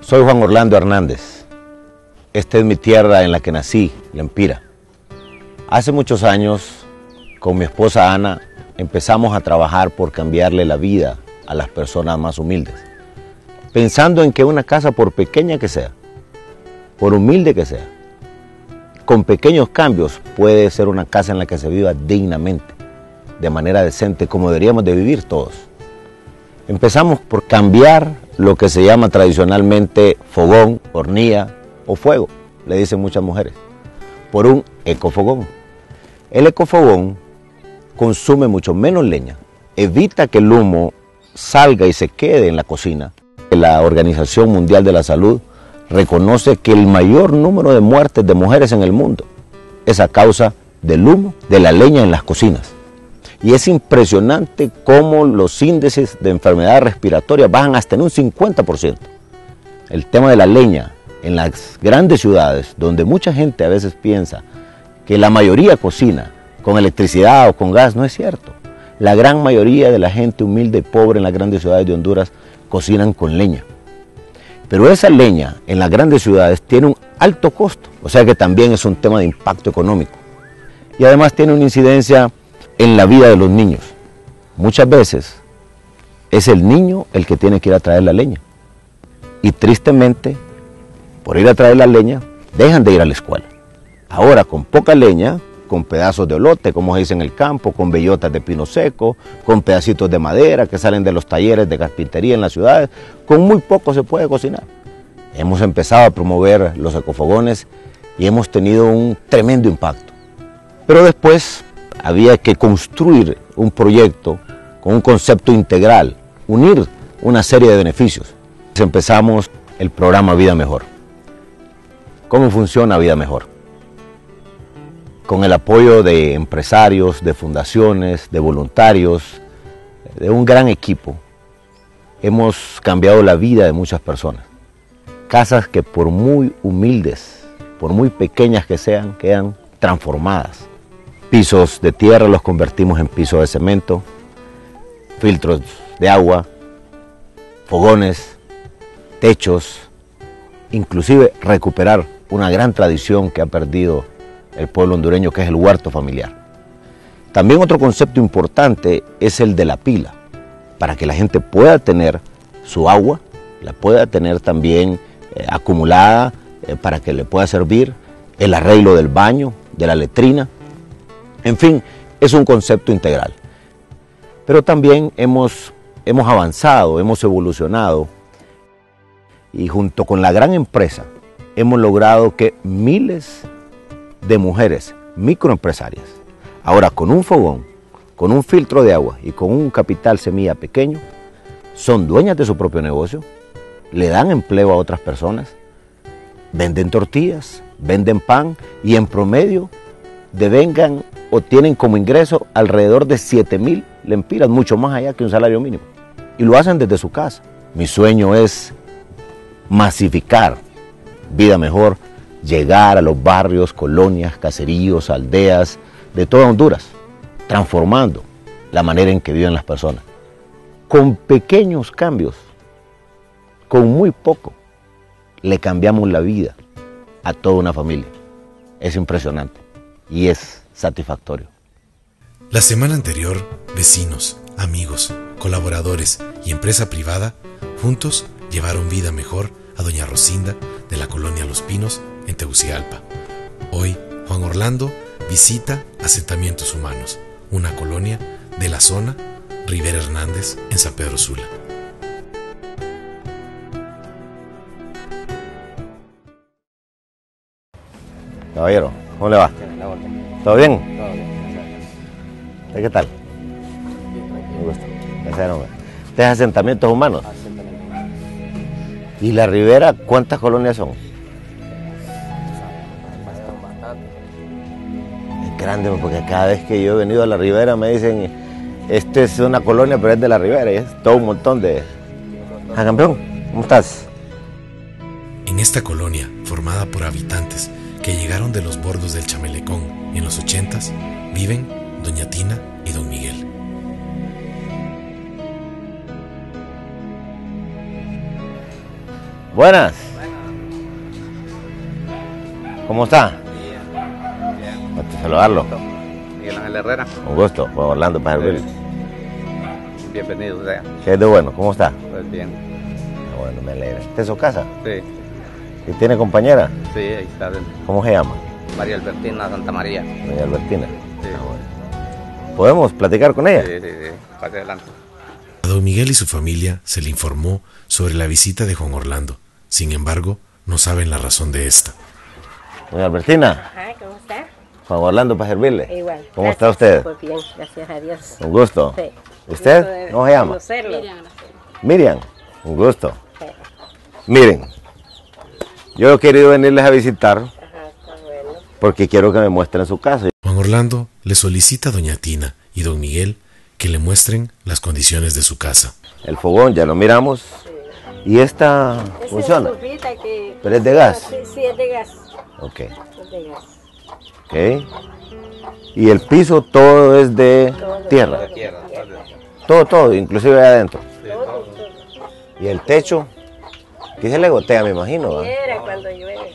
Soy Juan Orlando Hernández. Esta es mi tierra en la que nací, Lempira. Hace muchos años, con mi esposa Ana, empezamos a trabajar por cambiarle la vida a las personas más humildes. Pensando en que una casa, por pequeña que sea, por humilde que sea, con pequeños cambios puede ser una casa en la que se viva dignamente, de manera decente, como deberíamos de vivir todos. Empezamos por cambiar lo que se llama tradicionalmente fogón, hornilla o fuego, le dicen muchas mujeres, por un ecofogón. El ecofogón consume mucho menos leña, evita que el humo salga y se quede en la cocina. La Organización Mundial de la Salud reconoce que el mayor número de muertes de mujeres en el mundo es a causa del humo de la leña en las cocinas. Y es impresionante cómo los índices de enfermedades respiratorias bajan hasta en un 50%. El tema de la leña en las grandes ciudades, donde mucha gente a veces piensa que la mayoría cocina con electricidad o con gas, no es cierto. La gran mayoría de la gente humilde y pobre en las grandes ciudades de Honduras cocinan con leña. Pero esa leña en las grandes ciudades tiene un alto costo, o sea que también es un tema de impacto económico. Y además tiene una incidencia en la vida de los niños. Muchas veces es el niño el que tiene que ir a traer la leña. Y tristemente, por ir a traer la leña, dejan de ir a la escuela. Ahora, con poca leña, con pedazos de olote, como se dice en el campo, con bellotas de pino seco, con pedacitos de madera que salen de los talleres de carpintería en las ciudades, con muy poco se puede cocinar. Hemos empezado a promover los ecofogones y hemos tenido un tremendo impacto. Pero después había que construir un proyecto con un concepto integral, unir una serie de beneficios. Empezamos el programa Vida Mejor. ¿Cómo funciona Vida Mejor? Con el apoyo de empresarios, de fundaciones, de voluntarios, de un gran equipo, hemos cambiado la vida de muchas personas. Casas que por muy humildes, por muy pequeñas que sean, quedan transformadas Pisos de tierra los convertimos en pisos de cemento, filtros de agua, fogones, techos, inclusive recuperar una gran tradición que ha perdido el pueblo hondureño, que es el huerto familiar. También otro concepto importante es el de la pila, para que la gente pueda tener su agua, la pueda tener también eh, acumulada eh, para que le pueda servir, el arreglo del baño, de la letrina, en fin, es un concepto integral. Pero también hemos, hemos avanzado, hemos evolucionado y junto con la gran empresa hemos logrado que miles de mujeres microempresarias, ahora con un fogón, con un filtro de agua y con un capital semilla pequeño, son dueñas de su propio negocio, le dan empleo a otras personas, venden tortillas, venden pan y en promedio devengan o tienen como ingreso alrededor de 7 mil lempiras, mucho más allá que un salario mínimo. Y lo hacen desde su casa. Mi sueño es masificar vida mejor, llegar a los barrios, colonias, caseríos, aldeas de toda Honduras, transformando la manera en que viven las personas. Con pequeños cambios, con muy poco, le cambiamos la vida a toda una familia. Es impresionante y es satisfactorio. La semana anterior, vecinos, amigos, colaboradores y empresa privada juntos llevaron vida mejor a doña Rosinda de la colonia Los Pinos en Tegucigalpa. Hoy, Juan Orlando visita Asentamientos Humanos, una colonia de la zona Rivera Hernández en San Pedro Sula. Caballero, ¿cómo le va? ¿Todo bien? Todo bien, ¿Qué tal? Me gusta. ¿Este es asentamientos humanos? ¿Y la Ribera cuántas colonias son? Es grande, porque cada vez que yo he venido a la Ribera me dicen, este es una colonia, pero es de la Ribera, y es todo un montón de... Ah, campeón, ¿cómo estás? En esta colonia, formada por habitantes que llegaron de los bordos del Chamelecón en los ochentas, viven Doña Tina y Don Miguel. Buenas. ¿Cómo está? Bien, bien. Para saludarlo. Miguel Ángel Herrera, Un gusto. Juan Orlando Pajarville. bienvenido sea. ¿Qué es de bueno? ¿Cómo está? Pues bien. Bueno, me alegra. ¿Esta es su casa? Sí, ¿Y tiene compañera? sí, ahí está dentro. ¿Cómo se llama? María Albertina Santa María. Doña Albertina. Sí, Ah, bueno. ¿Podemos platicar con ella? sí, sí, sí. Pase adelante. A don Miguel y su familia se le informó sobre la visita de Juan Orlando. Sin embargo, no saben la razón de esta. Doña Albertina, Ajá, ¿cómo está? Juan Orlando para servirle. Igual. ¿Cómo gracias. está usted? Pues bien, gracias a Dios. Un gusto. Sí. ¿Usted? ¿Cómo se llama? conocerlo. Miriam. Un gusto. Sí. Miren, yo he querido venirles a visitar porque quiero que me muestren su casa. Juan Orlando le solicita a doña Tina y don Miguel que le muestren las condiciones de su casa. El fogón, ya lo miramos. Y esta funciona. Que... Pero es de gas. Sí, sí, es de gas. Ok, Es de gas. ok. Y el piso todo es de Todo, tierra. todo, Tierra. Todo, todo, inclusive ahí adentro. Todo, todo. Y el techo, que se le gotea, me imagino. ¿va? Quiera cuando llueve.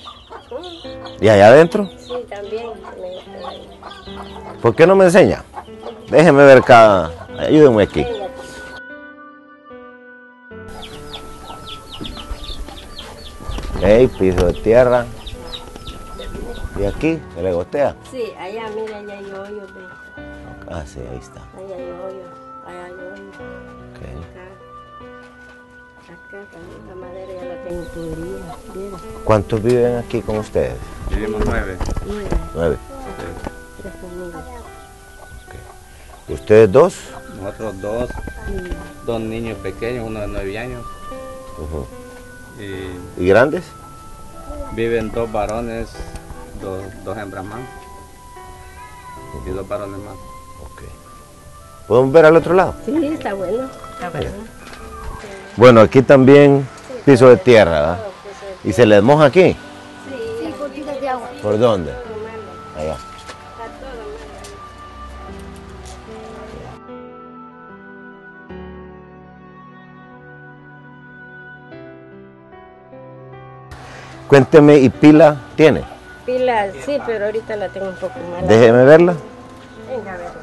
Y allá adentro, Sí, también. me- ¿por qué no me enseña? Déjeme ver cada. Ayúdenme aquí. Ok, piso de tierra. Y aquí se le gotea. Sí, allá, mira, allá hay hoyos, ve. Ah, sí, ahí está. Allá hay hoyos. Allá hay hoyos. Ok. Acá. Acá también ¿Cuántos viven aquí con ustedes? Vivimos nueve. Nueve. Tres familias. ¿Y ustedes dos? Nosotros dos, dos niños pequeños, uno de nueve años. Y ¿Y grandes? viven dos varones, dos, dos hembras más. Y dos varones más. Ok. ¿Podemos ver al otro lado? Sí, está bueno. Está bueno. Bueno, aquí también piso de tierra, ¿verdad? ¿Y se les moja aquí? Sí, gotitas de agua. ¿Por dónde? Allá. Cuénteme, ¿y pila tiene? Pila, sí, pero ahorita la tengo un poco mala. Déjeme verla. Venga, a ver.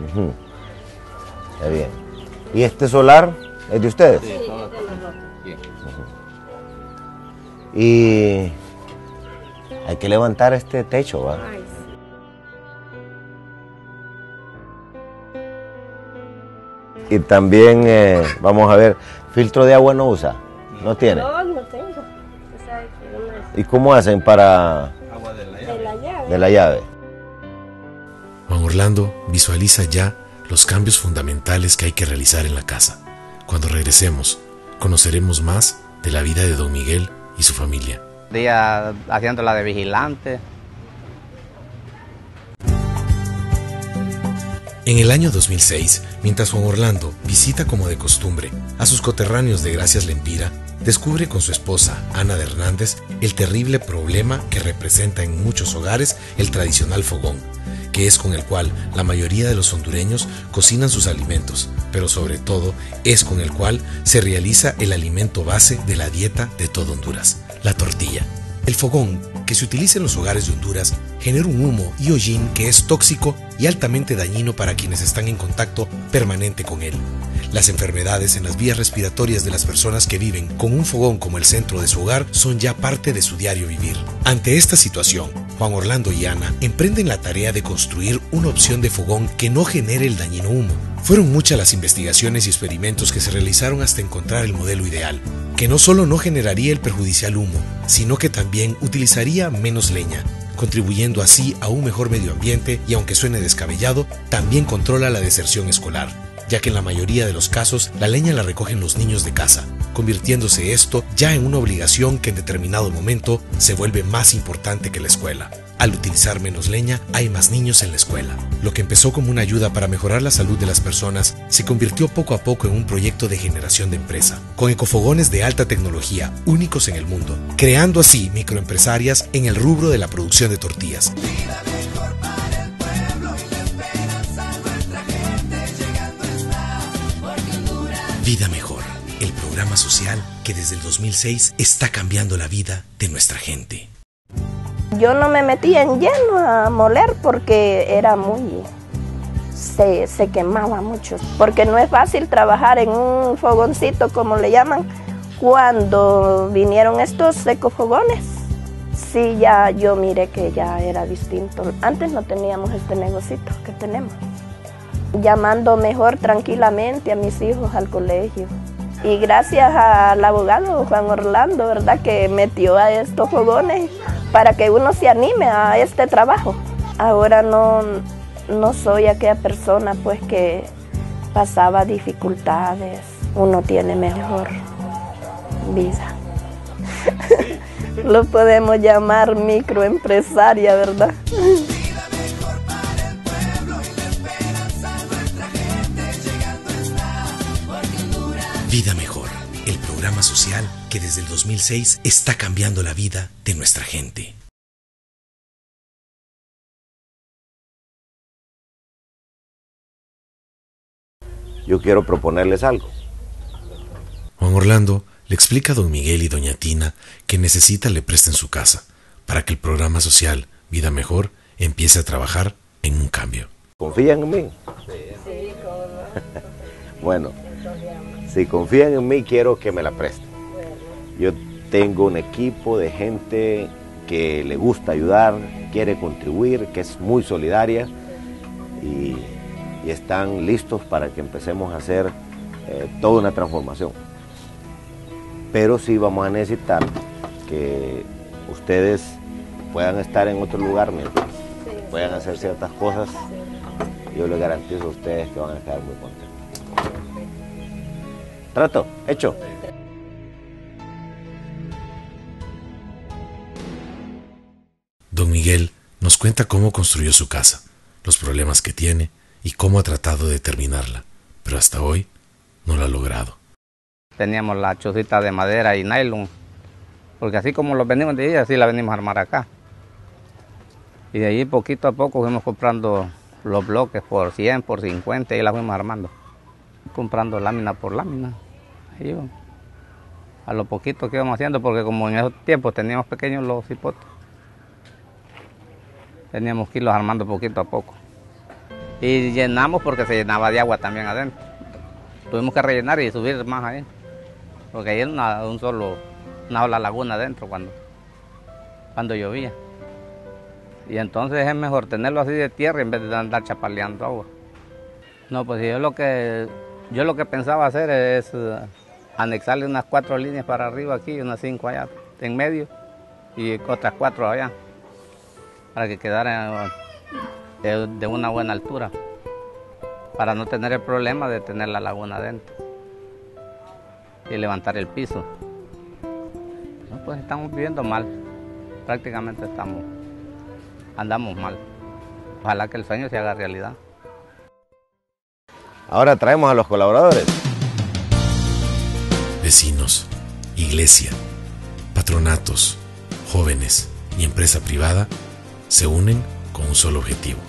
Ujú. Está bien. ¿Y este solar es de ustedes? Sí, aquí. Y hay que levantar este techo, ¿va? Ay, sí. Y también, eh, vamos a ver, filtro de agua no usa, no tiene. No, no tengo. ¿Y cómo hacen para Agua de la de la llave. de la llave? Juan Orlando visualiza ya los cambios fundamentales que hay que realizar en la casa. Cuando regresemos, conoceremos más de la vida de don Miguel y su familia. Día haciéndola de vigilante. En el año 2006, mientras Juan Orlando visita como de costumbre a sus coterráneos de Gracias Lempira, descubre con su esposa, Ana de Hernández, el terrible problema que representa en muchos hogares el tradicional fogón, que es con el cual la mayoría de los hondureños cocinan sus alimentos, pero sobre todo es con el cual se realiza el alimento base de la dieta de todo Honduras, la tortilla. El fogón, que se utiliza en los hogares de Honduras, genera un humo y hollín que es tóxico y altamente dañino para quienes están en contacto permanente con él. Las enfermedades en las vías respiratorias de las personas que viven con un fogón como el centro de su hogar son ya parte de su diario vivir. Ante esta situación, Juan Orlando y Ana emprenden la tarea de construir una opción de fogón que no genere el dañino humo. Fueron muchas las investigaciones y experimentos que se realizaron hasta encontrar el modelo ideal, que no solo no generaría el perjudicial humo, sino que también utilizaría menos leña, contribuyendo así a un mejor medio ambiente y aunque suene descabellado, también controla la deserción escolar, ya que en la mayoría de los casos la leña la recogen los niños de casa, convirtiéndose esto ya en una obligación que en determinado momento se vuelve más importante que la escuela. Al utilizar menos leña, hay más niños en la escuela. Lo que empezó como una ayuda para mejorar la salud de las personas se convirtió poco a poco en un proyecto de generación de empresa, con ecofogones de alta tecnología, únicos en el mundo, creando así microempresarias en el rubro de la producción de tortillas. Vida Mejor, el programa social que desde el 2006 está cambiando la vida de nuestra gente. Yo no me metí en lleno a moler porque era muy... Se, se quemaba mucho. Porque no es fácil trabajar en un fogoncito, como le llaman, cuando vinieron estos ecofogones. Sí, ya yo miré que ya era distinto. Antes no teníamos este negocito que tenemos. Llamando mejor tranquilamente a mis hijos al colegio. Y gracias al abogado Juan Orlando, ¿verdad? Que metió a estos fogones para que uno se anime a este trabajo. Ahora no, no soy aquella persona pues que pasaba dificultades. Uno tiene mejor vida. Lo podemos llamar microempresaria, ¿verdad? Vida Mejor, el programa social que desde el 2006 está cambiando la vida de nuestra gente. Yo quiero proponerles algo. Juan Orlando le explica a don Miguel y doña Tina que necesita le presten su casa para que el programa social Vida Mejor empiece a trabajar en un cambio. ¿Confían en mí? bueno, si confían en mí, quiero que me la presten. Yo tengo un equipo de gente que le gusta ayudar, quiere contribuir, que es muy solidaria y, están listos para que empecemos a hacer eh, toda una transformación. Pero sí vamos a necesitar que ustedes puedan estar en otro lugar mientras puedan hacer ciertas cosas. Yo les garantizo a ustedes que van a quedar muy contentos. Trato, hecho. Don Miguel nos cuenta cómo construyó su casa, los problemas que tiene y cómo ha tratado de terminarla, pero hasta hoy no lo ha logrado. Teníamos la chocita de madera y nylon, porque así como lo venimos de ahí, así la venimos a armar acá. Y de ahí poquito a poco fuimos comprando los bloques por 100, por 50 y la fuimos armando. Comprando lámina por lámina. A lo poquito que íbamos haciendo, porque como en esos tiempos teníamos pequeños los hipotes, teníamos que irlos armando poquito a poco. Y llenamos porque se llenaba de agua también adentro. Tuvimos que rellenar y subir más ahí, porque ahí era una, un solo, una sola laguna adentro cuando, cuando llovía. Y entonces es mejor tenerlo así de tierra en vez de andar chapaleando agua. No, pues yo lo que yo lo que pensaba hacer es anexarle unas cuatro líneas para arriba aquí y unas cinco allá en medio y otras cuatro allá para que quedara de, de una buena altura para no tener el problema de tener la laguna adentro y levantar el piso. Pues estamos viviendo mal, prácticamente estamos, andamos mal. Ojalá que el sueño se haga realidad. Ahora traemos a los colaboradores. Vecinos, iglesia, patronatos, jóvenes y empresa privada se unen con un solo objetivo,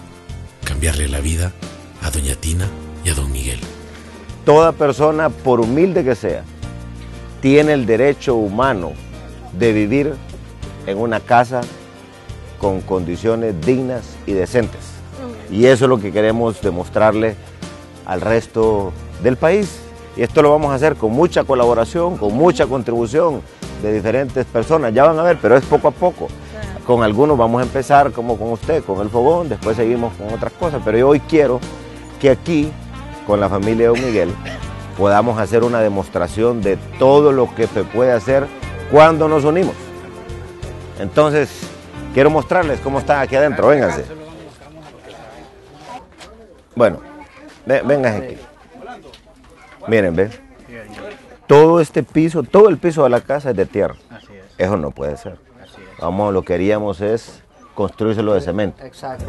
cambiarle la vida a doña Tina y a don Miguel. Toda persona, por humilde que sea, tiene el derecho humano de vivir en una casa con condiciones dignas y decentes. Y eso es lo que queremos demostrarle al resto del país. Y esto lo vamos a hacer con mucha colaboración, con mucha contribución de diferentes personas. Ya van a ver, pero es poco a poco. Con algunos vamos a empezar como con usted, con el fogón, después seguimos con otras cosas. Pero yo hoy quiero que aquí, con la familia de Don Miguel, podamos hacer una demostración de todo lo que se puede hacer cuando nos unimos. Entonces, quiero mostrarles cómo están aquí adentro. Vénganse. Bueno, vengan aquí. Miren, ve. Todo este piso, todo el piso de la casa es de tierra. Eso no puede ser. Vamos, lo que queríamos es construírselo de cemento. Exacto.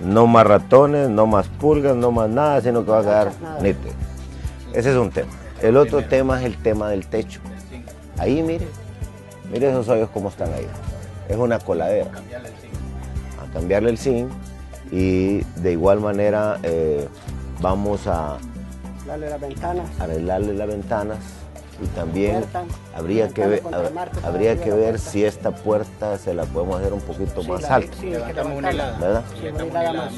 No más ratones, no más pulgas, no más nada, sino que va a quedar nítido. Ese es un tema. El otro tema es el tema del techo. Ahí, mire, mire esos hoyos cómo están ahí. Es una coladera. A cambiarle el zinc y de igual manera eh, vamos a Darle las ventanas. arreglarle las ventanas y también Puerta, habría que ver, habría que ver puerta. si esta puerta se la podemos hacer un poquito Sí, más la- alta, sí, hay que levantarla. ¿verdad? Sí, una hilada más.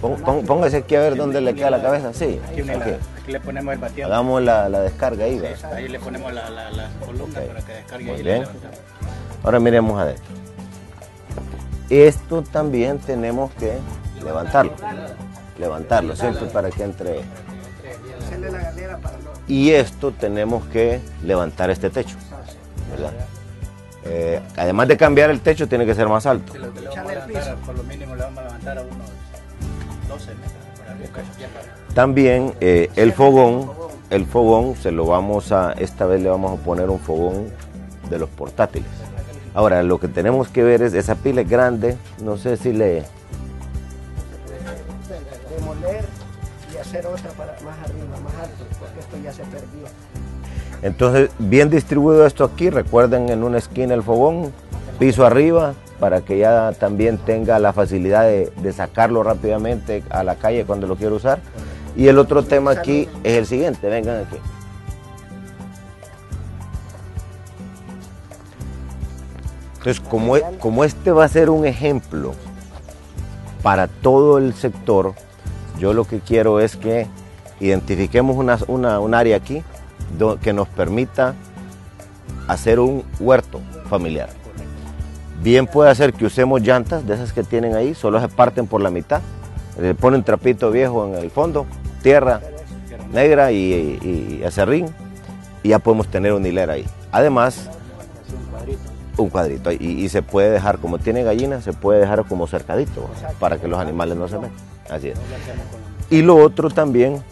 Pon- pon- póngase aquí a ver dónde le queda la cabeza, sí. Aquí, una hilada. Aquí le ponemos el bateador. Hagamos la, la descarga ahí, ¿verdad? Ahí le ponemos la, la, la columna Ok. para que descargue Muy y bien. levantamos. Ahora miremos adentro. Esto también tenemos que levantarlo. Levantarlo, siempre para que entre. Hacerle la galera para no. Y esto tenemos que levantar este techo. ¿verdad? Eh, además de cambiar el techo, tiene que ser más alto. Si lo que le vamos a levantar, por lo mínimo le vamos a levantar a unos 12 metros. También eh, el fogón, el fogón se lo vamos a, esta vez le vamos a poner un fogón de los portátiles. Ahora, lo que tenemos que ver es, esa pila es grande, no sé si le, Demoler y hacer otra para más arriba, esto ya se perdió. Entonces, bien distribuido esto aquí, recuerden en una esquina el fogón, piso arriba, para que ya también tenga la facilidad de, de sacarlo rápidamente a la calle cuando lo quiero usar. Y el otro tema aquí es el siguiente, vengan aquí. Entonces, como, e- como este va a ser un ejemplo para todo el sector, yo lo que quiero es que identifiquemos una, un área aquí que nos permita hacer un huerto familiar. Bien puede ser que usemos llantas de esas que tienen ahí, solo se parten por la mitad, le ponen trapito viejo en el fondo, tierra negra y, y- y acerrín, y ya podemos tener una hilera ahí. Además, un cuadrito, y, y se puede dejar, como tiene gallinas, se puede dejar como cercadito, para que los animales no se metan. Así es. Y lo otro también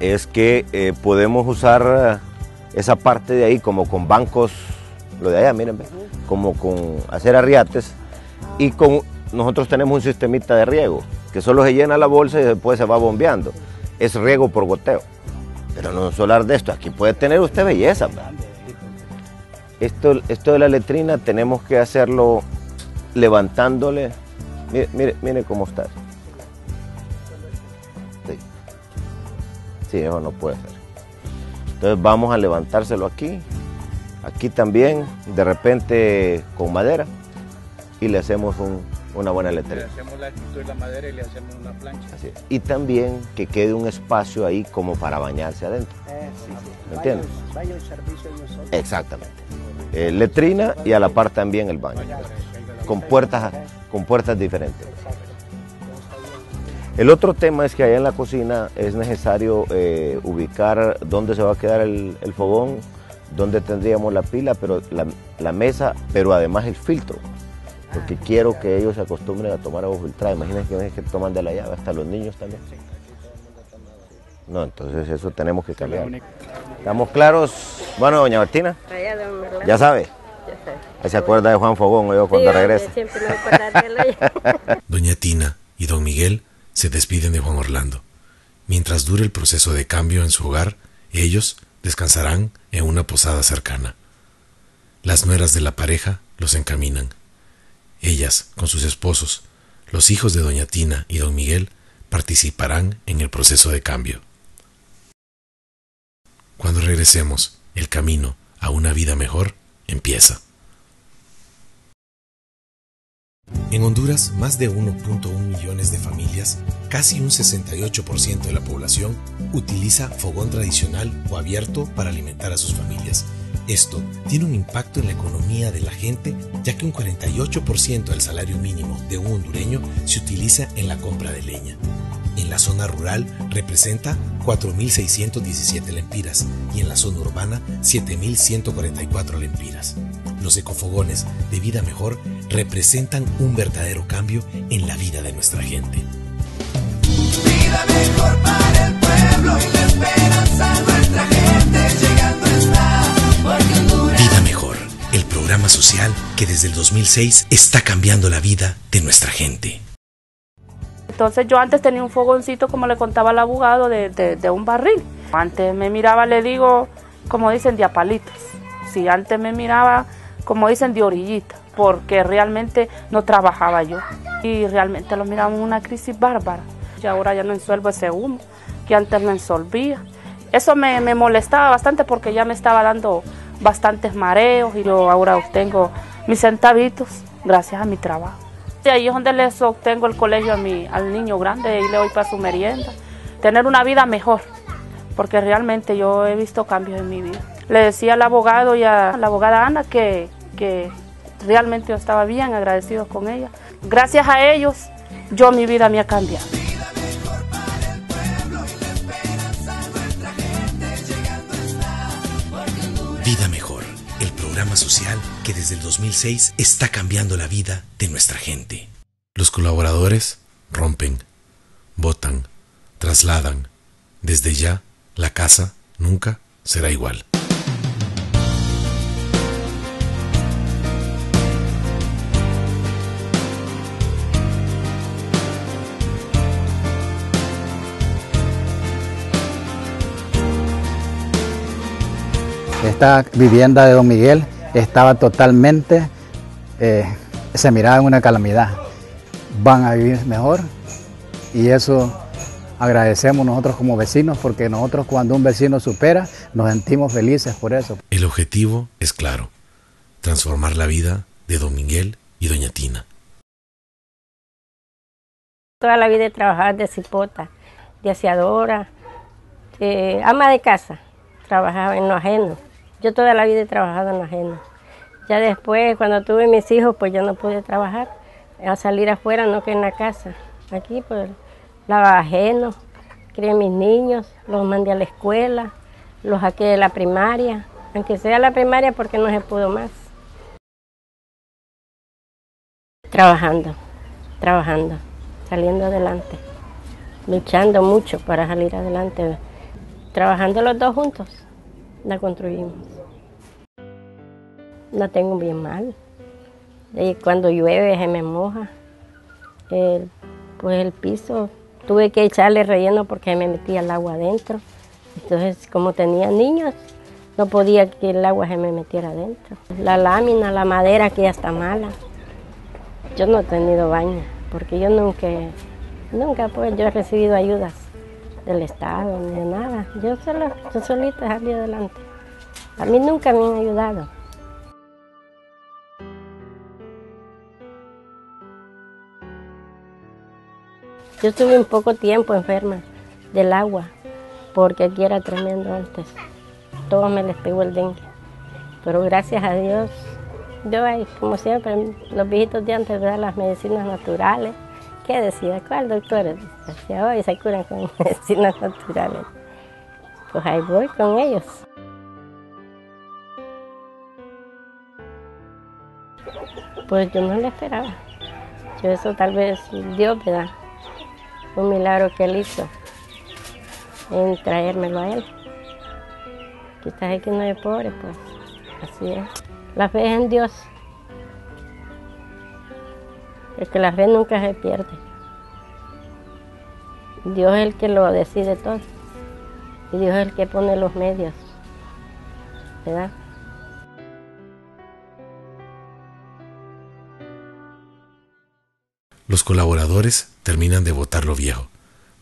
es que eh, podemos usar eh, esa parte de ahí como con bancos, lo de allá, miren, como con hacer arriates y con nosotros tenemos un sistemita de riego que solo se llena la bolsa y después se va bombeando. Es riego por goteo. Pero no solo hablar de esto, aquí puede tener usted belleza. ¿verdad? Esto, esto de la letrina tenemos que hacerlo levantándole. Mire, mire, mire cómo está. Sí, eso no puede ser. Entonces vamos a levantárselo aquí, aquí también, de repente con madera, y le hacemos un- una buena Le letrina. hacemos la actitud de la madera y le hacemos una plancha. Así es. Y también que quede un espacio ahí como para bañarse adentro. Eh, sí, sí. ¿Me Baño- entiendes? Baño servicio de nosotros. Exactamente. Eh, letrina y a la par también el baño. Con puertas, con puertas diferentes. El otro tema es que allá en la cocina es necesario eh, ubicar dónde se va a quedar el, el fogón, dónde tendríamos la pila, pero la, la mesa, pero además el filtro. Porque quiero que ellos se acostumbren a tomar agua filtrada. Imagínense que, que toman de la llave, hasta los niños también. No, entonces eso tenemos que cambiar. ¿Estamos claros? Bueno, doña Martina, ya sabe. Ya se acuerda de Juan Fogón, yo cuando Sí, hombre, regrese. Siempre me voy a acordar de él allá. Doña Tina y don Miguel se despiden de Juan Orlando. Mientras dure el proceso de cambio en su hogar, ellos descansarán en una posada cercana. Las nueras de la pareja los encaminan. Ellas, con sus esposos, los hijos de doña Tina y don Miguel, participarán en el proceso de cambio. Cuando regresemos, el camino a una vida mejor empieza. En Honduras, más de 1.1 millones de familias, casi un 68% de la población, utiliza fogón tradicional o abierto para alimentar a sus familias. Esto tiene un impacto en la economía de la gente, ya que un 48% del salario mínimo de un hondureño se utiliza en la compra de leña. En la zona rural representa 4.617 lempiras y en la zona urbana 7.144 lempiras. Los ecofogones de vida mejor representan un verdadero cambio en la vida de nuestra gente. Vida mejor para el pueblo y la esperanza nuestra gente llegando está. Porque Honduras Vida Mejor, el programa social que desde el 2006 está cambiando la vida de nuestra gente. Entonces yo antes tenía un fogoncito, como le contaba al abogado, de, un barril. Antes me miraba, le digo, como dicen, de a palitos. Sí, antes me miraba, como dicen, de orillita, porque realmente no trabajaba yo. Y realmente lo miraba en una crisis bárbara. Y ahora ya no ensuelvo ese humo, que antes me ensolvía. Eso me, me molestaba bastante porque ya me estaba dando bastantes mareos y yo ahora obtengo mis centavitos gracias a mi trabajo. Ahí es donde les obtengo el colegio a mi, al niño grande y le doy para su merienda. Tener una vida mejor, porque realmente yo he visto cambios en mi vida. Le decía al abogado y a la abogada Ana que, que realmente yo estaba bien agradecido con ella. Gracias a ellos, yo mi vida me ha cambiado. Vida programa social que desde el 2006 está cambiando la vida de nuestra gente. Los colaboradores rompen, votan, trasladan. Desde ya, la casa nunca será igual. Esta vivienda de Don Miguel estaba totalmente, eh, se miraba en una calamidad. Van a vivir mejor y eso agradecemos nosotros como vecinos porque nosotros cuando un vecino supera nos sentimos felices por eso. El objetivo es claro, transformar la vida de Don Miguel y Doña Tina. Toda la vida he trabajado de cipota, de aseadora, de ama de casa. Trabajaba en lo ajeno. Yo toda la vida he trabajado en lo ajeno. Ya después, cuando tuve mis hijos, pues ya no pude trabajar. A salir afuera, no que en la casa. Aquí, pues, lavaba ajeno, crié mis niños, los mandé a la escuela, los saqué de la primaria. Aunque sea la primaria, porque no se pudo más. Trabajando, trabajando, saliendo adelante, luchando mucho para salir adelante. Trabajando los dos juntos, la construimos. La tengo bien mal. Y cuando llueve se me moja. El- pues el piso tuve que echarle relleno porque me metía el agua adentro. Entonces, como tenía niños, no podía que el agua se me metiera adentro. La lámina, la madera que ya está mala. Yo no he tenido baño porque yo nunca, nunca pues yo he recibido ayudas del Estado ni de nada. Yo solo, yo solita salí adelante. A mí nunca me han ayudado. Yo estuve un poco tiempo enferma del agua, porque aquí era tremendo antes. Todos me les pegó el dengue. Pero gracias a Dios, yo como siempre, los viejitos de antes, ¿verdad? las medicinas naturales. ¿Qué decía? ¿Cuál doctor? Decía, hoy se curan con medicinas naturales. Pues ahí voy con ellos. Pues yo no lo esperaba. Yo eso tal vez Dios me da un milagro que él hizo en traérmelo a él. Quizás aquí no hay pobre, pues así es. La fe es en Dios. Es que la fe nunca se pierde. Dios es el que lo decide todo. Y Dios es el que pone los medios. ¿Verdad? Los colaboradores terminan de votar lo viejo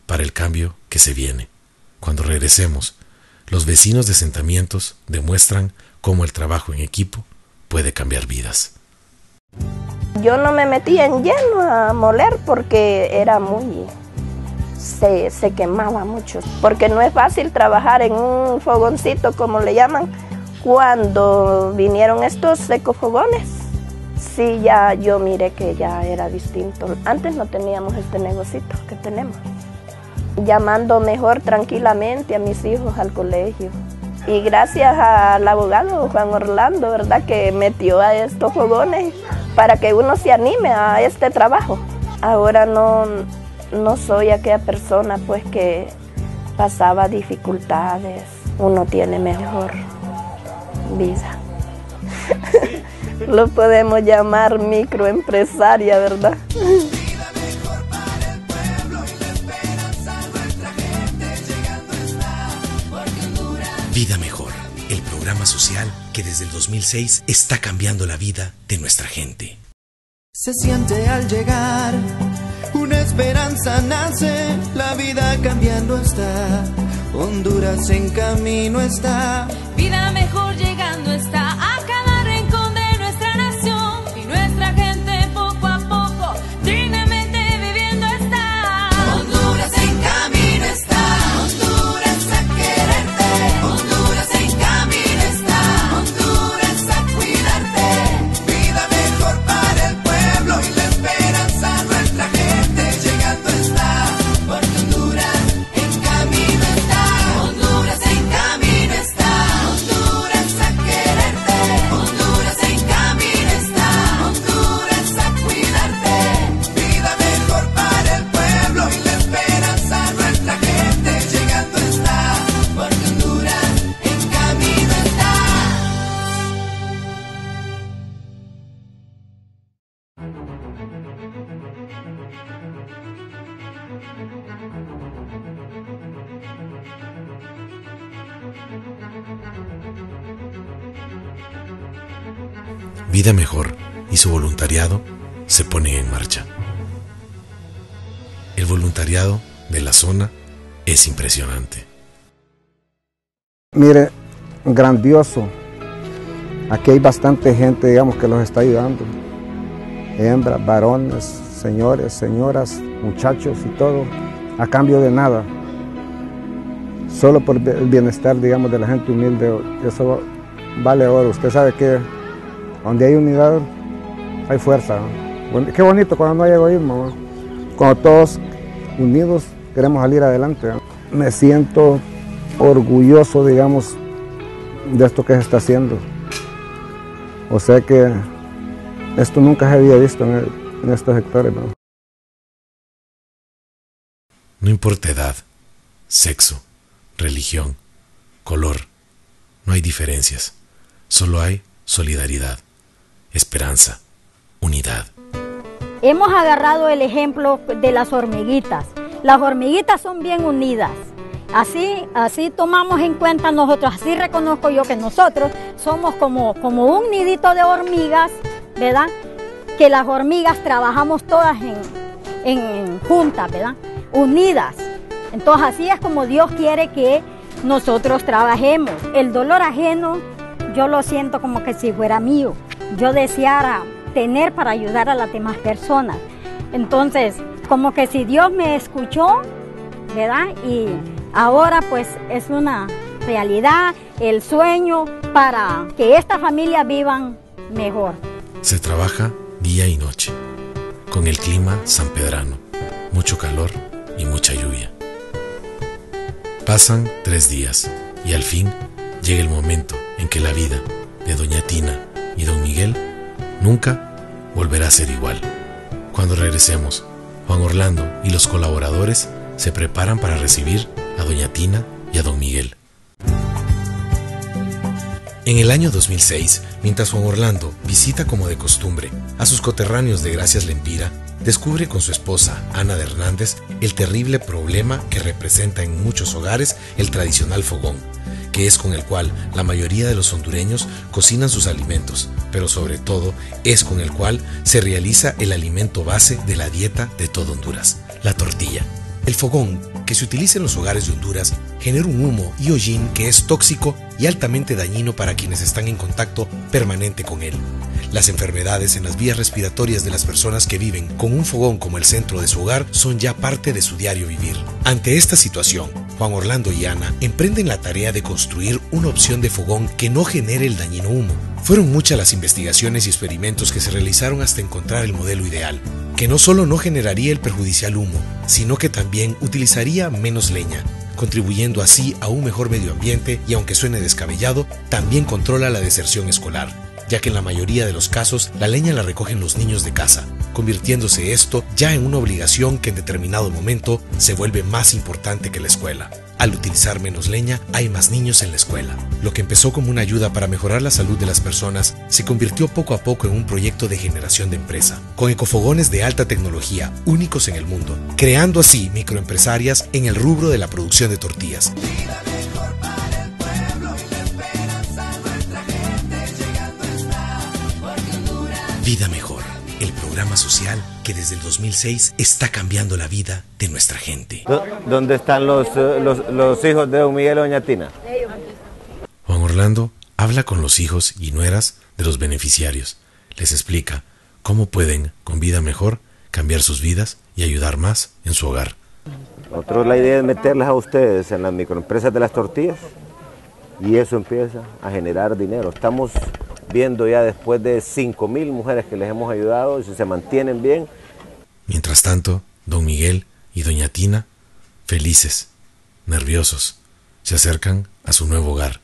para el cambio que se viene. Cuando regresemos, los vecinos de asentamientos demuestran cómo el trabajo en equipo puede cambiar vidas. Yo no me metí en lleno a moler porque era muy... Se, se quemaba mucho. Porque no es fácil trabajar en un fogoncito, como le llaman, cuando vinieron estos secofogones. Sí, ya yo miré que ya era distinto. Antes no teníamos este negocito que tenemos. Llamando mejor tranquilamente a mis hijos al colegio. Y gracias al abogado Juan Orlando, ¿verdad? Que metió a estos fogones para que uno se anime a este trabajo. Ahora no, no soy aquella persona pues que pasaba dificultades. Uno tiene mejor vida. Lo podemos llamar microempresaria, ¿verdad? Vida Mejor, el programa social que desde el 2006 está cambiando la vida de nuestra gente. Se siente al llegar, una esperanza nace, la la vida cambiando está, Honduras en camino está. Vida mejor llegando está Vida Mejor y su voluntariado se ponen en marcha. El voluntariado de la zona es impresionante. Mire, grandioso. Aquí hay bastante gente, digamos, que los está ayudando. Hembras, varones, señores, señoras, muchachos y todo, a cambio de nada. Solo por el bienestar, digamos, de la gente humilde. Eso vale oro. Usted sabe que donde hay unidad, hay fuerza. Qué bonito cuando no hay egoísmo. Cuando todos unidos queremos salir adelante. Me siento orgulloso, digamos, de esto que se está haciendo. O sea que esto nunca se había visto en estos sectores. ¿no? No importa edad, sexo, religión, color, no hay diferencias. Solo hay solidaridad, esperanza, unidad. Hemos agarrado el ejemplo de las hormiguitas. Las hormiguitas son bien unidas. Así, así tomamos en cuenta nosotros, así reconozco yo que nosotros somos como, como un nidito de hormigas, ¿verdad? Que las hormigas trabajamos todas en, en juntas, ¿verdad? Unidas. Entonces así es como Dios quiere que nosotros trabajemos. El dolor ajeno yo lo siento como que si fuera mío. Yo deseara tener para ayudar a las demás personas. Entonces, como que si Dios me escuchó, ¿verdad? Y ahora pues es una realidad, el sueño para que esta familia vivan mejor. Se trabaja día y noche, con el clima sanpedrano, mucho calor y mucha lluvia. Pasan tres días y al fin llega el momento en que la vida de Doña Tina y Don Miguel nunca volverá a ser igual. Cuando regresemos, Juan Orlando y los colaboradores se preparan para recibir a Doña Tina y a Don Miguel. En el año 2006, mientras Juan Orlando visita como de costumbre a sus coterráneos de Gracias Lempira, descubre con su esposa, Ana de Hernández, el terrible problema que representa en muchos hogares el tradicional fogón, que es con el cual la mayoría de los hondureños cocinan sus alimentos, pero sobre todo es con el cual se realiza el alimento base de la dieta de todo Honduras, la tortilla. El fogón, que se utiliza en los hogares de Honduras, genera un humo y hollín que es tóxico y altamente dañino para quienes están en contacto permanente con él. Las enfermedades en las vías respiratorias de las personas que viven con un fogón como el centro de su hogar son ya parte de su diario vivir. Ante esta situación, Juan Orlando y Ana emprenden la tarea de construir una opción de fogón que no genere el dañino humo. Fueron muchas las investigaciones y experimentos que se realizaron hasta encontrar el modelo ideal, que no solo no generaría el perjudicial humo, sino que también utilizaría menos leña, contribuyendo así a un mejor medio ambiente y aunque suene descabellado, también controla la deserción escolar, ya que en la mayoría de los casos la leña la recogen los niños de casa, convirtiéndose esto ya en una obligación que en determinado momento se vuelve más importante que la escuela. Al utilizar menos leña, hay más niños en la escuela. Lo que empezó como una ayuda para mejorar la salud de las personas se convirtió poco a poco en un proyecto de generación de empresa, con ecofogones de alta tecnología, únicos en el mundo, creando así microempresarias en el rubro de la producción de tortillas. Vida Mejor, el programa social que desde el 2006 está cambiando la vida de nuestra gente. ¿Dónde están los, eh, los, los hijos de don Miguel y doña Tina? Juan Orlando habla con los hijos y nueras de los beneficiarios. Les explica cómo pueden, con vida mejor, cambiar sus vidas y ayudar más en su hogar. Nosotros la idea es meterlas a ustedes en las microempresas de las tortillas y eso empieza a generar dinero. Estamos viendo ya después de 5 mil mujeres que les hemos ayudado, si se mantienen bien, Mientras tanto, don Miguel y doña Tina, felices, nerviosos, se acercan a su nuevo hogar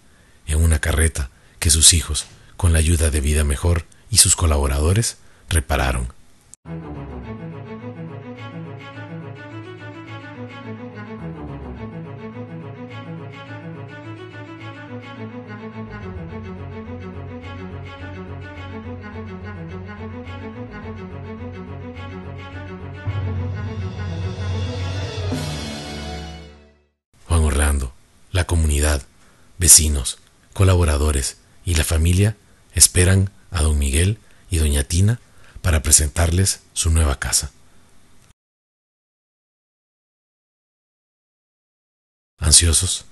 en una carreta que sus hijos, con la ayuda de Vida Mejor y sus colaboradores, repararon. La comunidad, vecinos, colaboradores y la familia esperan a don Miguel y doña Tina para presentarles su nueva casa. Ansiosos,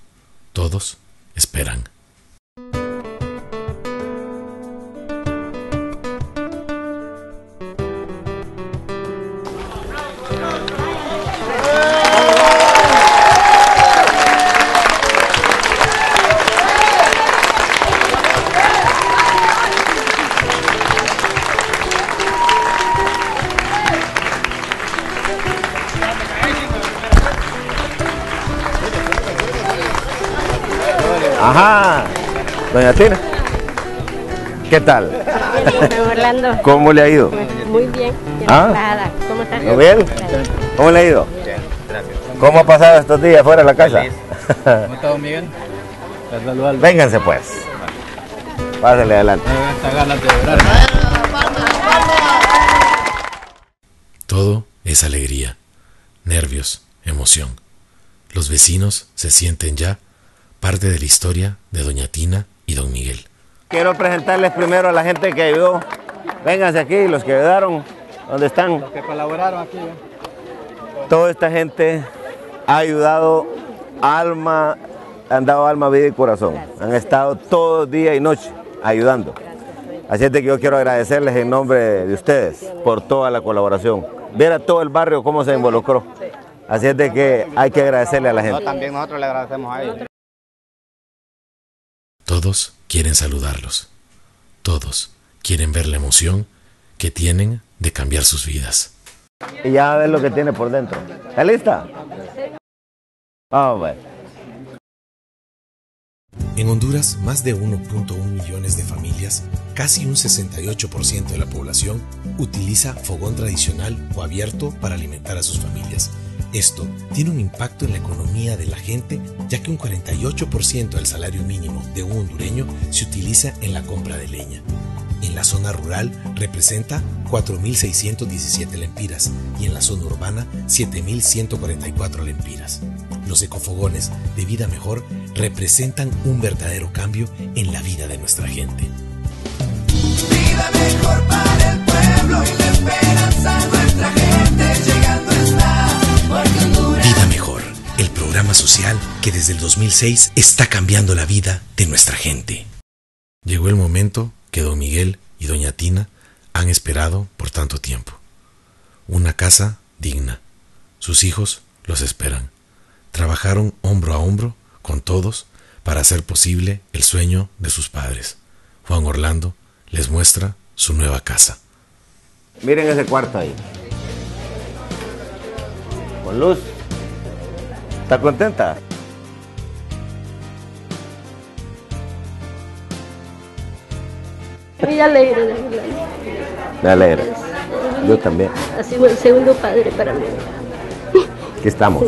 todos esperan. ¿Qué tal? Orlando. ¿Cómo le ha ido? Muy bien. ¿Ah? Nada. ¿Cómo estás? ¿Muy bien? ¿Cómo le ha ido? ¿Cómo ha pasado estos días fuera de la casa? ¿Cómo está, don Miguel? Vénganse pues. Pásenle adelante. Todo es alegría, nervios, emoción. Los vecinos se sienten ya parte de la historia de doña Tina y don Miguel. Quiero presentarles primero a la gente que ayudó. Vénganse aquí, los que ayudaron. ¿Dónde están? que colaboraron aquí. Toda esta gente ha ayudado alma, han dado alma, vida y corazón. Han estado todo día y noche ayudando. Así es de que yo quiero agradecerles en nombre de ustedes por toda la colaboración. Ver a todo el barrio cómo se involucró. Así es de que hay que agradecerle a la gente. también nosotros le agradecemos a ellos. Todos quieren saludarlos. Todos quieren ver la emoción que tienen de cambiar sus vidas. Y ya a ver lo que tiene por dentro. ¿Está lista? Vamos a ver. En Honduras, más de 1.1 millones de familias, casi un 68% de la población, utiliza fogón tradicional o abierto para alimentar a sus familias. Esto tiene un impacto en la economía de la gente, ya que un 48% del salario mínimo de un hondureño se utiliza en la compra de leña. En la zona rural representa 4.617 lempiras y en la zona urbana 7.144 lempiras. Los ecofogones de vida mejor representan un verdadero cambio en la vida de nuestra gente. Vida mejor para el pueblo y la esperanza Vida Mejor, el programa social que desde el 2006 está cambiando la vida de nuestra gente. Llegó el momento que don Miguel y doña Tina han esperado por tanto tiempo. Una casa digna. Sus hijos los esperan. Trabajaron hombro a hombro con todos para hacer posible el sueño de sus padres. Juan Orlando les muestra su nueva casa. Miren ese cuarto ahí. Con luz. ¿Está contenta? Muy alegre, de verdad. Me alegra. Yo también. Ha sido el segundo padre para mí. Aquí estamos.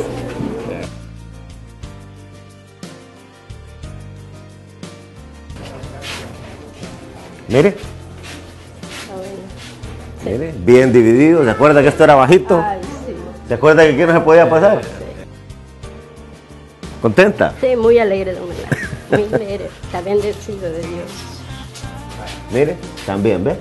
Mire. Mire, bien dividido. ¿Se acuerda que esto era bajito? Ay, ¿Te acuerdas que aquí no se podía pasar? Sí. ¿Contenta? Sí, muy alegre, don Muy alegre. Está bendecido de Dios. Mire, también, ¿ves?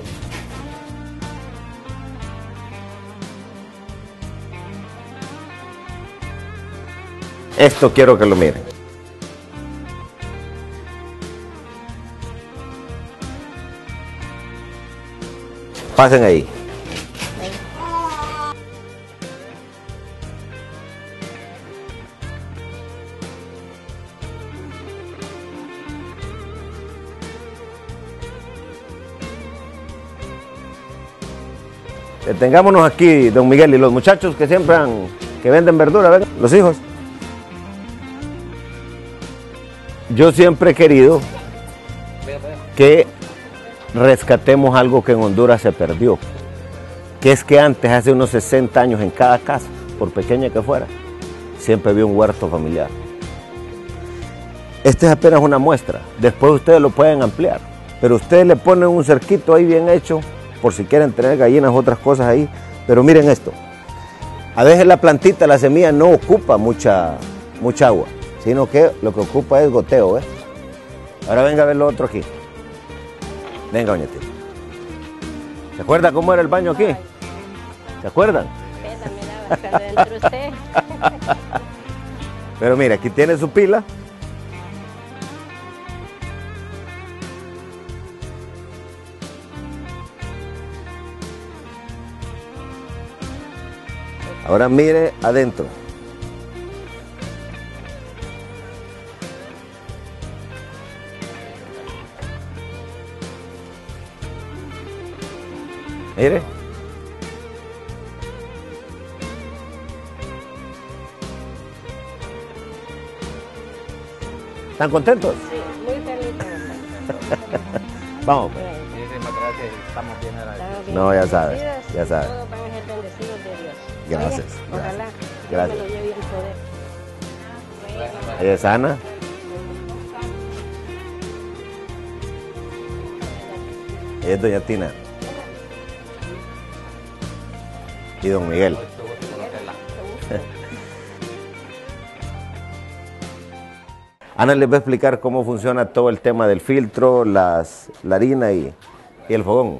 Esto quiero que lo miren. Pasen ahí. Detengámonos aquí, don Miguel, y los muchachos que siempre han- que venden verdura, ¿verdad? los hijos. Yo siempre he querido que rescatemos algo que en Honduras se perdió, que es que antes, hace unos 60 años, en cada casa, por pequeña que fuera, siempre había un huerto familiar. Este es apenas una muestra, después ustedes lo pueden ampliar, pero ustedes le ponen un cerquito ahí bien hecho, por si quieren tener gallinas o otras cosas ahí, pero miren esto, a veces la plantita, la semilla no ocupa mucha, mucha agua, sino que lo que ocupa es goteo, ¿ves? Ahora venga a ver lo otro aquí. Venga, doña Tita. ¿Se acuerda cómo era el baño aquí? ¿Se acuerdan? Pero mira, aquí tiene su pila. Ahora mire adentro. Mire. ¿Están contentos? Sí, muy feliz. Vamos. pues. Muchísimas gracias. Estamos bien agradecidos. No, ya sabes, ya sabes. Gracias, Oye, Ojalá. Gracias. me lo lleve en poder. Ella es Ana. Ella es doña Tina. Y don Miguel. Ana les va a explicar cómo funciona todo el tema del filtro, las, la harina y, y el fogón.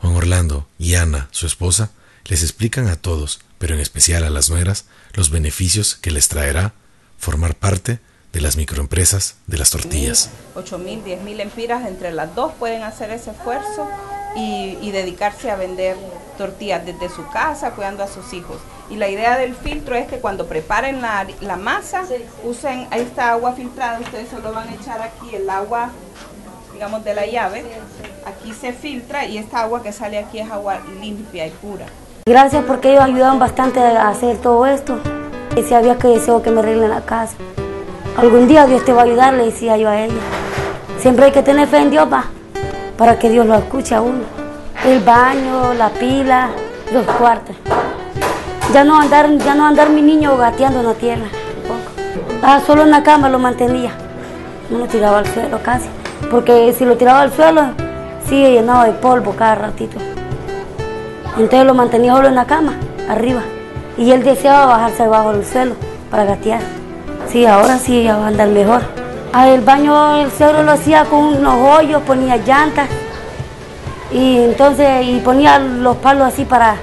Juan Orlando y Ana, su esposa, les explican a todos, pero en especial a las nueras, los beneficios que les traerá formar parte de las microempresas de las tortillas. 8 mil, 10 mil empiras, entre las dos pueden hacer ese esfuerzo y, y dedicarse a vender tortillas desde su casa, cuidando a sus hijos. Y la idea del filtro es que cuando preparen la, la masa, usen esta agua filtrada, ustedes solo van a echar aquí el agua, digamos, de la llave, aquí se filtra y esta agua que sale aquí es agua limpia y pura. Gracias porque ellos ayudaron bastante a hacer todo esto. Y si había que deseo que me arreglen la casa. Algún día Dios te va a ayudar, le decía yo a ella. Siempre hay que tener fe en Dios, pa, para que Dios lo escuche a uno. El baño, la pila, los cuartos. Ya no andar, ya no andar mi niño gateando en la tierra. Ah, solo en la cama lo mantenía. No lo tiraba al suelo casi. Porque si lo tiraba al suelo, sigue llenado de polvo cada ratito. Entonces lo mantenía solo en la cama, arriba. Y él deseaba bajarse abajo del suelo para gatear. Sí, ahora sí ya va a andar mejor. Ah, el baño el suegro lo hacía con unos hoyos, ponía llantas. Y entonces y ponía los palos así para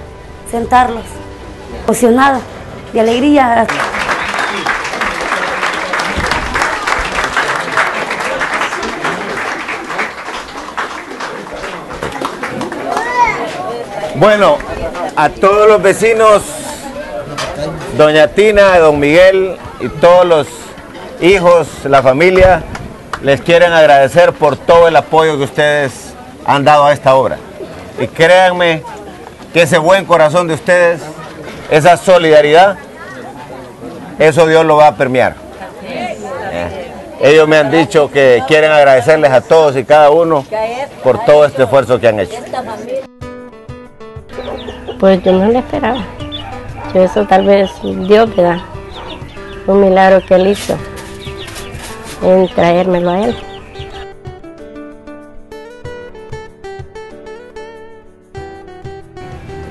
sentarlos. Emocionado, de alegría. Bueno, a todos los vecinos, doña Tina, don Miguel y todos los hijos, la familia, les quieren agradecer por todo el apoyo que ustedes han dado a esta obra. Y créanme que ese buen corazón de ustedes, esa solidaridad, eso Dios lo va a premiar. Eh, Ellos me han dicho que quieren agradecerles a todos y cada uno por todo este esfuerzo que han hecho. Pues yo no lo esperaba. Yo eso tal vez Dios me da un milagro que él hizo en traérmelo a él.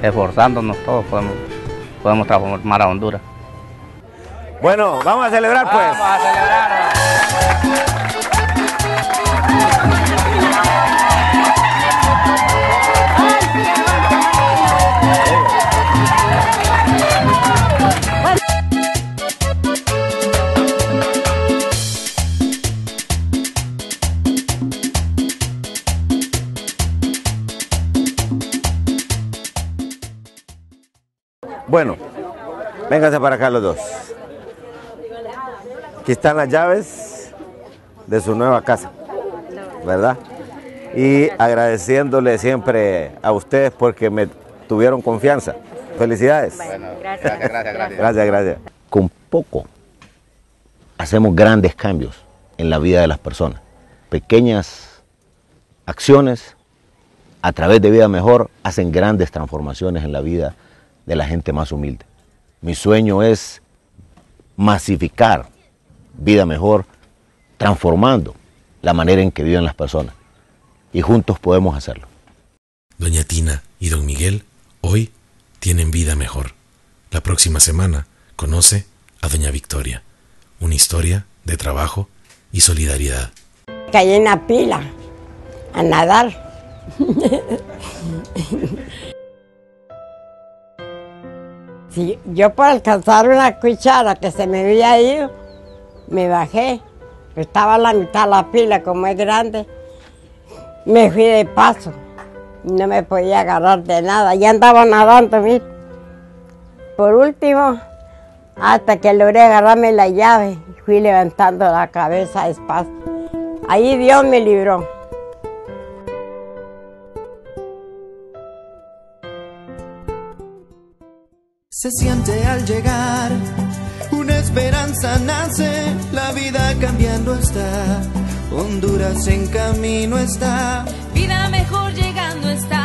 Esforzándonos todos podemos, podemos transformar a Honduras. Bueno, vamos a celebrar pues. Vamos a celebrar. Bueno, vénganse para acá los dos. Aquí están las llaves de su nueva casa, ¿verdad? Y agradeciéndole siempre a ustedes porque me tuvieron confianza. Felicidades. Gracias, gracias, gracias. Gracias, gracias. Con poco hacemos grandes cambios en la vida de las personas. Pequeñas acciones a través de Vida Mejor hacen grandes transformaciones en la vida de la gente más humilde. Mi sueño es masificar Vida Mejor transformando la manera en que viven las personas. Y juntos podemos hacerlo. Doña Tina y don Miguel hoy tienen vida mejor. La próxima semana conoce a Doña Victoria, una historia de trabajo y solidaridad. Caí en la pila a nadar. Sí, yo por alcanzar una cuchara que se me había ido, me bajé. Estaba a la mitad de la pila, como es grande. Me fui de paso. No me podía agarrar de nada. Ya andaba nadando, mire. Por último, hasta que logré agarrarme la llave, fui levantando la cabeza despacio. Ahí Dios me libró. Se siente al llegar, una esperanza nace, la vida cambiando está, Honduras en camino está. Vida mejor llegando está.